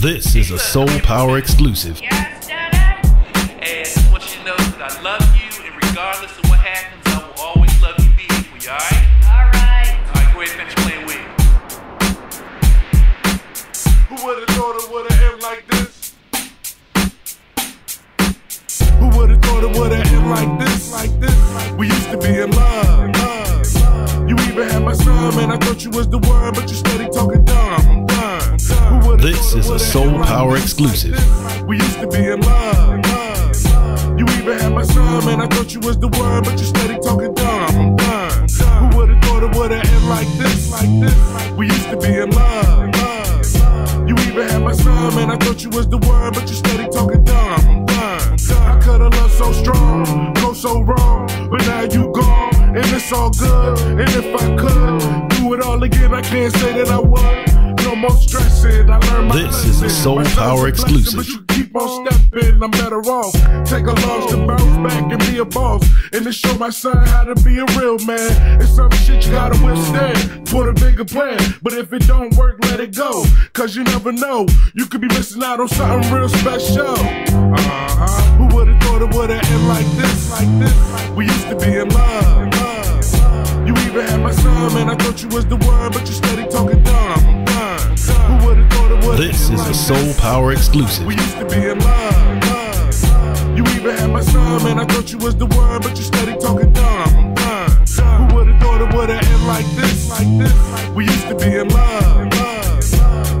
This is a Soul Power exclusive. Yes, Daddy. And want you to know that I love you, and regardless of what happens, I will always love you, be equal. You alright? All right. Go ahead and finish playing with. Who would've thought it would've end like this? Who would've thought it would've end like this? Like this? We used to be in love. love. You even had my son, man. I thought you was the one, but you steady talking This is a Soul Power exclusive. We used to be in love. You even had my son, man. I thought you was the one, but you steady talking dumb. I'm done. Who would've thought it would've like this? Like this? We used to be in love. You even had my son. I thought you was the one, but you steady talking dumb. I'm done. I so strong, go so wrong, but now you gone, and it's all good. And if I could do it all again, I can't say that This is a. Soul Power exclusive. Keep on stepping, I'm better off. Take a loss bounce back and be a boss. And to show my son how to be a real man. It's some shit you gotta withstand bigger plan. But if it don't work, let it go. Cause you never know. You could be missing out on something real special. Uh-huh. Who would've thought it would've end like this, like this? We used to be in love. You even had my son. I thought you was the one, but you steady talking dumb. This is a Soul? Power exclusive. We used to be in love. You even had my son, man. I thought you was the one, but you steady talking dumb. I'm done. Who would've thought it would've end like this, like this? We used to be in love.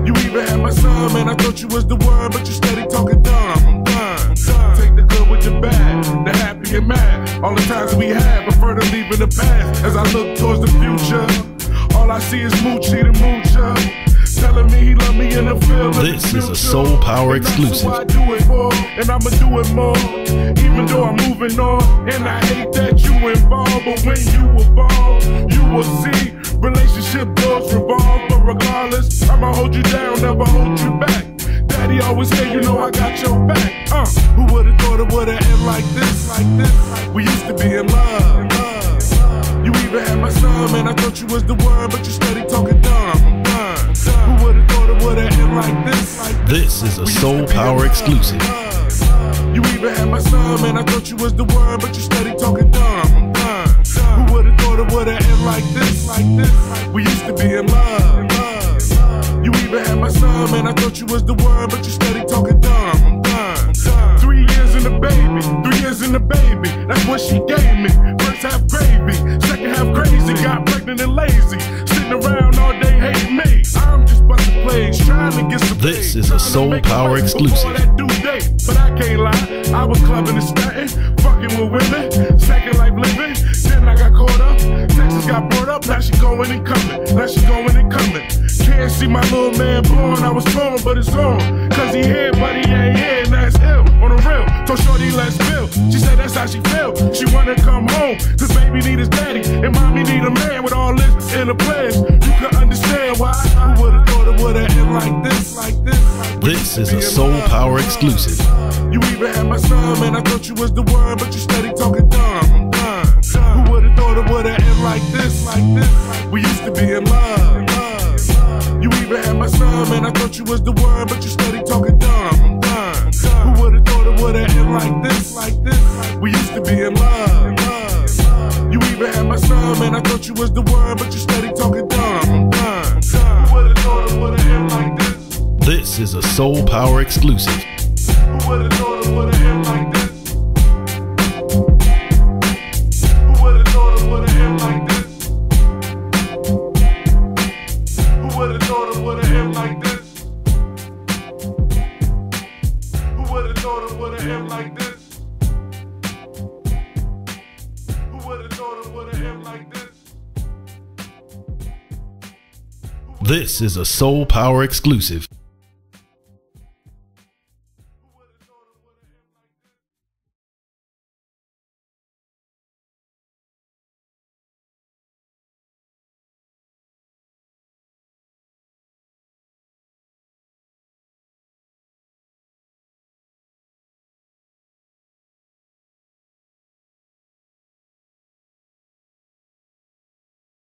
You even had my son, man. I thought you was the one, but you steady talking dumb. I'm done. Take the good with the bad, the happy and mad. All the times we had, prefer to leave in the past. As I look towards the future, all I see is Moochie the Moocher. Telling me he love me in the field. This is a Soul Power exclusive. I do it for, and I'ma do it more. Even though I'm moving on, and I hate that you involved. But when you evolve, you will see relationship doors revolve. But regardless, I'ma hold you down, never hold you back. Daddy always say, you know I got your back. Uh, this? Is a Soul Power exclusive. You even had my son, man. I thought you was the one, but you steady talking dumb. I'm done. Who would've thought it would've end like this, like this? We used to be in love. You even had my son, man. I thought you was the one, but you steady talking dumb. I'm done. Three years in the baby, three years in the baby. That's what she gave me. First half gravy, second half crazy. Got pregnant and lazy, sitting around all me. I'm just busting plays, trying to get some. This is a Soul Power exclusive. date. But I can't lie, I was clubbing and stunting, fucking with women, second life living. Then I got caught up, Texas got brought up, now she going and coming, now she going and coming. Can't see my little man born, I was torn, but it's on. Cause he here, but he ain't here, ill, on the real. Told Shorty, let's build. She said that's how she feel. She wanna come home, cause baby need his daddy, and mommy need a man with all this in a place. You can understand why. Who would've thought it would've end like this, like this? This is a Soul. Power exclusive. You even had my son, man. I thought you was the one, but you steady talking dumb. I'm done. Who would've thought it would've end like this, like this? We used to be in love. You even had my son, man. I thought you was the one, but you steady be in love. You even had my son, man. I thought you was the one, but you steady talking dumb. I'm done. Who thought it would've like this? This is a Soul Power exclusive. Who would've thought it would've end like this? This is a Soul Power exclusive.